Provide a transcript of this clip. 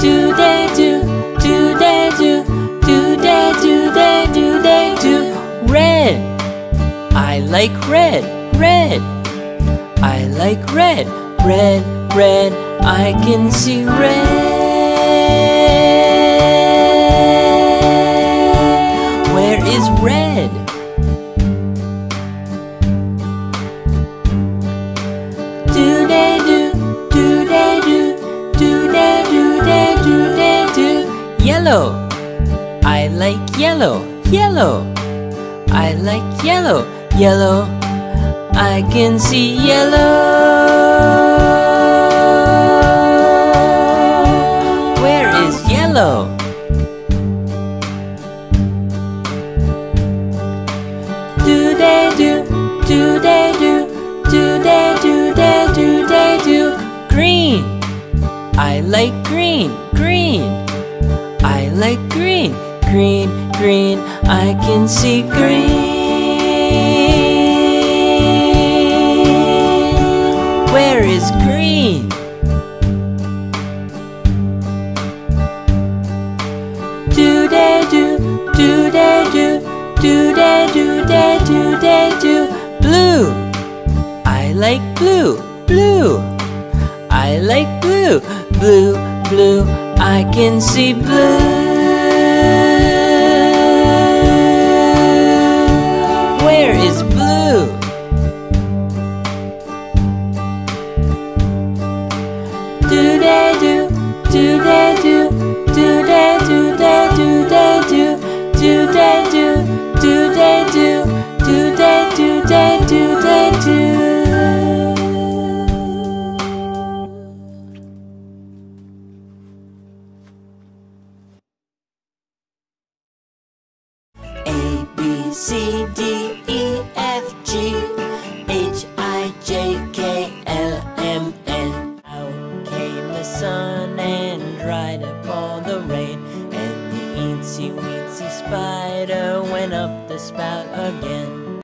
do they do, do they do, do they do they do they do red. I like red, red. I like red, red, red. I can see red. Where is red? I like yellow, yellow. I like yellow, yellow. I can see yellow. Where is yellow? Do they do, do they do, do they do they do they do? Green. I like green, green. I like green, green, green. I can see green. Where is green? Do they do, do they do, do they do they do they do? Blue. I like blue, blue. I like blue, blue, blue. I can see blue. Do they do? A B C D E F G H I J K L M N. Out came the sun and dried up all the rain, and the eensy weensy spider went up the spout again.